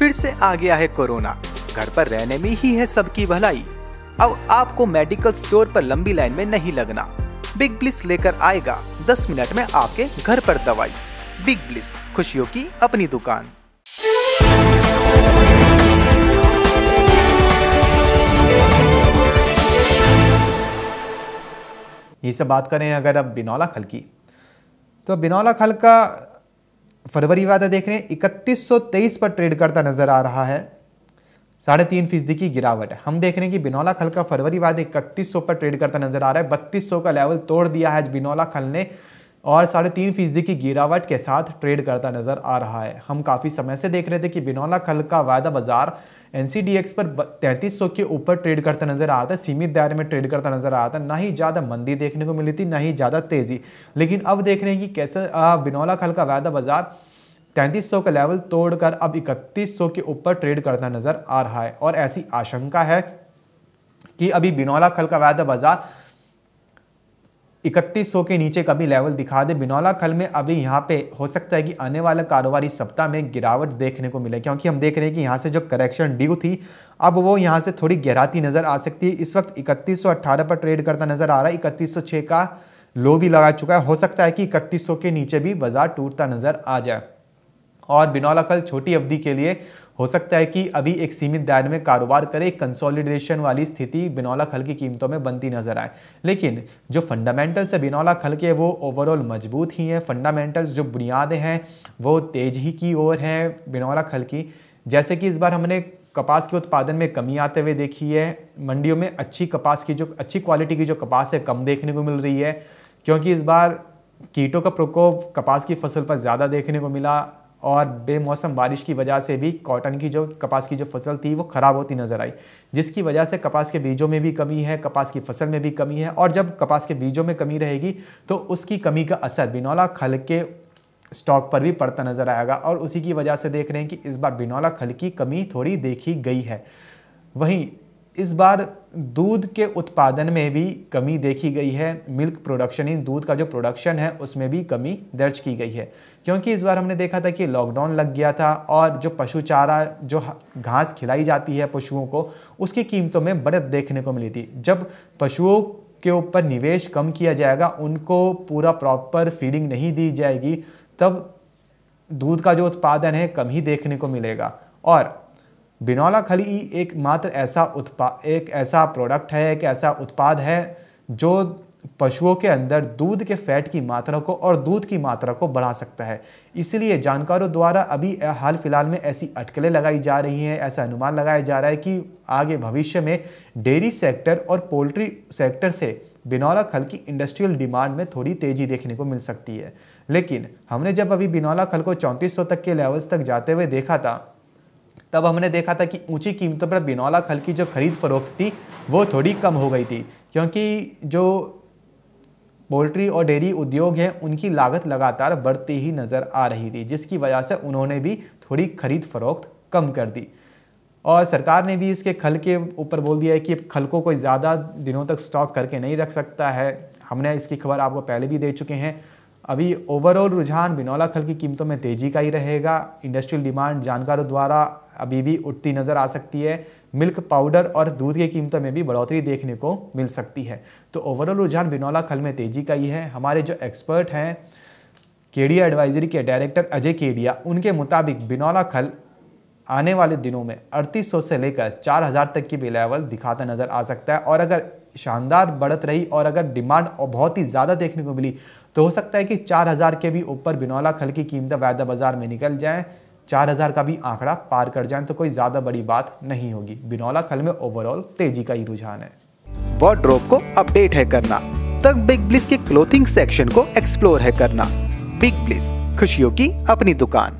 फिर से आ गया है कोरोना। घर पर रहने में ही है सबकी भलाई। अब आपको मेडिकल स्टोर पर लंबी लाइन में नहीं लगना। बिग ब्लिस लेकर आएगा। 10 मिनट में आपके घर पर दवाई। बिग ब्लिस खुशियों की अपनी दुकान। ये सब बात करें अगर अब बिनौला खल की। तो बिनौला खल का फरवरी वादा देख रहे हैं, इकतीस पर ट्रेड करता नज़र आ रहा है। साढ़े तीन फ़ीसदी की गिरावट है। हम देख रहे हैं कि बिनौला खल का फरवरी वादे इकतीस पर ट्रेड करता नज़र आ रहा है। बत्तीस का लेवल तोड़ दिया है बिनौला खल ने। और साढ़े तीन फ़ीसदी की गिरावट के साथ ट्रेड करता नज़र आ रहा है। हम काफ़ी समय से देख रहे थे कि बिनौला खल का वायदा बाज़ार एनसीडीएक्स पर तैंतीस सौ के ऊपर ट्रेड करता नज़र आ रहा था, सीमित दायरे में ट्रेड करता नज़र आ रहा था। ना ही ज़्यादा मंदी देखने को मिली थी, ना ही ज़्यादा तेज़ी। लेकिन अब देख रहे हैं कि कैसे बिनौला खल का वायदा बाज़ार तैंतीस सौ का लेवल तोड़कर अब इकतीस सौ के ऊपर ट्रेड करता नज़र आ रहा है। और ऐसी आशंका है कि अभी बिनौला खल का वायदा बाज़ार इकतीस के नीचे कभी लेवल दिखा दे। बिनौला खल में अभी यहाँ पे हो सकता है कि आने वाला कारोबारी सप्ताह में गिरावट देखने को मिले, क्योंकि हम देख रहे हैं कि यहाँ से जो करेक्शन ड्यू थी, अब वो यहाँ से थोड़ी गहराती नज़र आ सकती है। इस वक्त इकतीस पर ट्रेड करता नज़र आ रहा है। इकतीस का लो भी लगा चुका है। हो सकता है कि इकतीस के नीचे भी बाज़ार टूटता नज़र आ जाए। और बिनौला कल छोटी अवधि के लिए हो सकता है कि अभी एक सीमित दायरे में कारोबार करे, कंसोलिडेशन वाली स्थिति बिनौला खल की कीमतों में बनती नज़र आए। लेकिन जो फंडामेंटल्स है बिनौला खल के, वो ओवरऑल मज़बूत ही हैं। फंडामेंटल्स जो बुनियादें हैं, वो तेज ही की ओर हैं बिनौला खल की। जैसे कि इस बार हमने कपास के उत्पादन में कमी आते हुए देखी है। मंडियों में अच्छी कपास की जो, अच्छी क्वालिटी की जो कपास है, कम देखने को मिल रही है। क्योंकि इस बार कीटों का प्रकोप कपास की फ़सल पर ज़्यादा देखने को मिला। और बेमौसम बारिश की वजह से भी कॉटन की जो, कपास की जो फ़सल थी, वो ख़राब होती नज़र आई। जिसकी वजह से कपास के बीजों में भी कमी है, कपास की फ़सल में भी कमी है और जब कपास के बीजों में कमी रहेगी तो उसकी कमी का असर बिनौला खल के स्टॉक पर भी पड़ता नज़र आएगा और उसी की वजह से देख रहे हैं कि इस बार बिनौला खल की कमी थोड़ी देखी गई है। वहीं इस बार दूध के उत्पादन में भी कमी देखी गई है। मिल्क प्रोडक्शन इन दूध का जो प्रोडक्शन है, उसमें भी कमी दर्ज की गई है। क्योंकि इस बार हमने देखा था कि लॉकडाउन लग गया था और जो पशु चारा जो घास खिलाई जाती है पशुओं को, उसकी कीमतों में बढ़त देखने को मिली थी। जब पशुओं के ऊपर निवेश कम किया जाएगा, उनको पूरा प्रॉपर फीडिंग नहीं दी जाएगी, तब दूध का जो उत्पादन है, कम ही देखने को मिलेगा। और बिनौला खली एक मात्र ऐसा उत्पाद एक ऐसा प्रोडक्ट है, एक ऐसा उत्पाद है जो पशुओं के अंदर दूध के फैट की मात्रा को और दूध की मात्रा को बढ़ा सकता है। इसलिए जानकारों द्वारा अभी हाल फ़िलहाल में ऐसी अटकलें लगाई जा रही हैं, ऐसा अनुमान लगाया जा रहा है कि आगे भविष्य में डेयरी सेक्टर और पोल्ट्री सेक्टर से बिनौला खल की इंडस्ट्रियल डिमांड में थोड़ी तेज़ी देखने को मिल सकती है। लेकिन हमने जब अभी बिनौला खल को चौंतीस तक के लेवल्स तक जाते हुए देखा था तब हमने देखा था कि ऊँची कीमतों पर बिनौला खल की जो खरीद फरोख्त थी, वो थोड़ी कम हो गई थी। क्योंकि जो पोल्ट्री और डेयरी उद्योग हैं, उनकी लागत लगातार बढ़ती ही नज़र आ रही थी, जिसकी वजह से उन्होंने भी थोड़ी खरीद फरोख्त कम कर दी। और सरकार ने भी इसके खल के ऊपर बोल दिया है कि खल को कोई ज़्यादा दिनों तक स्टॉक करके नहीं रख सकता है। हमने इसकी खबर आपको पहले भी दे चुके हैं। अभी ओवरऑल रुझान बिनौला खल की कीमतों में तेज़ी का ही रहेगा। इंडस्ट्रियल डिमांड जानकारों द्वारा अभी भी उठती नज़र आ सकती है। मिल्क पाउडर और दूध की कीमतों में भी बढ़ोतरी देखने को मिल सकती है। तो ओवरऑल रुझान बिनौला खल में तेज़ी का ही है। हमारे जो एक्सपर्ट हैं, केडिया एडवाइजरी के डायरेक्टर अजय केडिया, उनके मुताबिक बिनौला खल आने वाले दिनों में अड़तीस से लेकर 4000 तक की भी लेवल दिखाता नज़र आ सकता है। और अगर शानदार बढ़त रही और अगर डिमांड बहुत ही ज़्यादा देखने को मिली तो हो सकता है कि 4000 के भी ऊपर बिनौला खल की कीमत वायदा बाज़ार में निकल जाए। 4000 का भी आंकड़ा पार कर जाए तो कोई ज़्यादा बड़ी बात नहीं होगी। बिनौला खल में ओवरऑल तेज़ी का ही रुझान है। वार्ड्रोब को अपडेट है करना। तक बिग ब्लिस के क्लोथिंग सेक्शन को एक्सप्लोर है करना। बिग ब्लिस खुशियों की अपनी दुकान।